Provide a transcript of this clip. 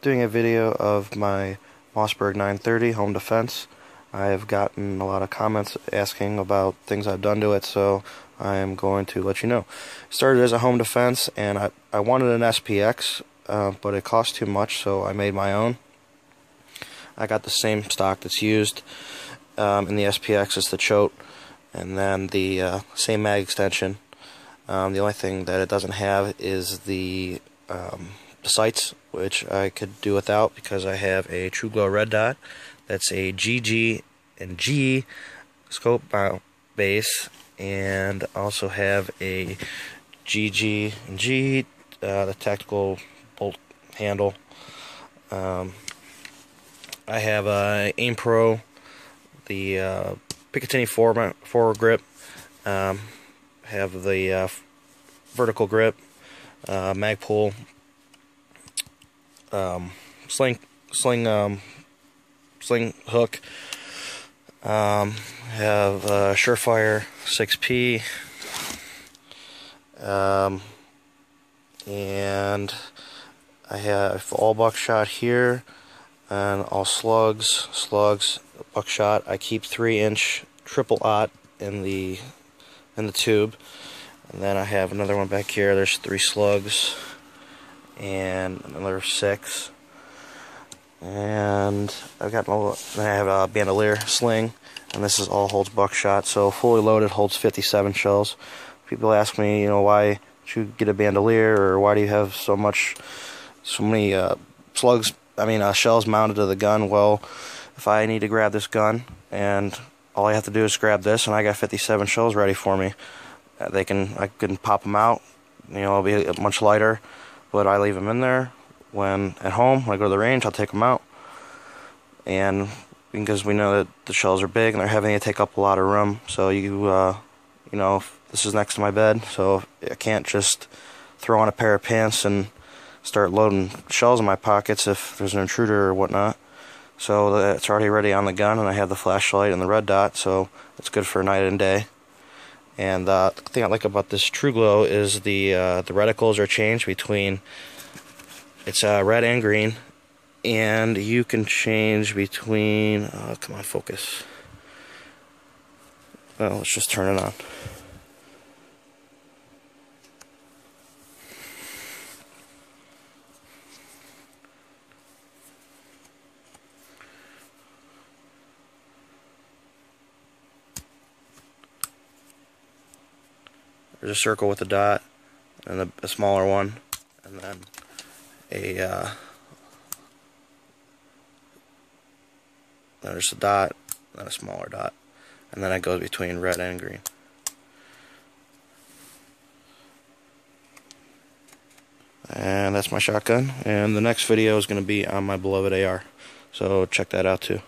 doing a video of my Mossberg 930 home defense. I have gotten a lot of comments asking about things I've done to it, so I am going to let you know. Started as a home defense, and I, I wanted an SPX, uh, but it cost too much, so I made my own. I got the same stock that's used um, in the SPX as the Choate, and then the uh, same mag extension. Um, the only thing that it doesn't have is the um, sights, which I could do without because I have a TruGlo red dot. That's a GG and G scope base, and also have a GG and G, uh, the tactical bolt handle. Um, I have a AIMPRO, the uh, Picatinny forward grip. Um, have the uh, vertical grip, uh, Magpul um, sling sling um, sling hook. Um, have Surefire 6P. Um, and I have all buckshot here and all slugs, slugs, buckshot. I keep three inch triple aught in the in the tube. And then I have another one back here. There's three slugs and another six. And I've got I have a bandolier sling, and this is all holds buckshot. So fully loaded holds 57 shells. People ask me, you know, why should you get a bandolier, or why do you have so much, so many uh, slugs? I mean, uh, shells mounted to the gun. Well, if I need to grab this gun, and all I have to do is grab this, and I got 57 shells ready for me. Uh, they can, I can pop them out. You know, it'll be much lighter but I leave them in there. When at home, when I go to the range, I'll take them out. And because we know that the shells are big and they're heavy, they take up a lot of room. So you, uh, you know, this is next to my bed, so I can't just throw on a pair of pants and start loading shells in my pockets if there's an intruder or whatnot. So it's already ready on the gun, and I have the flashlight and the red dot, so it's good for night and day. And uh, the thing I like about this TruGlo is the uh, the reticles are changed between it's uh, red and green, and you can change between. Uh, come on, focus. Well, let's just turn it on. There's a circle with a dot and a, a smaller one, and then a uh, there's a dot, then a smaller dot, and then it goes between red and green. And that's my shotgun. And the next video is going to be on my beloved AR. So check that out too.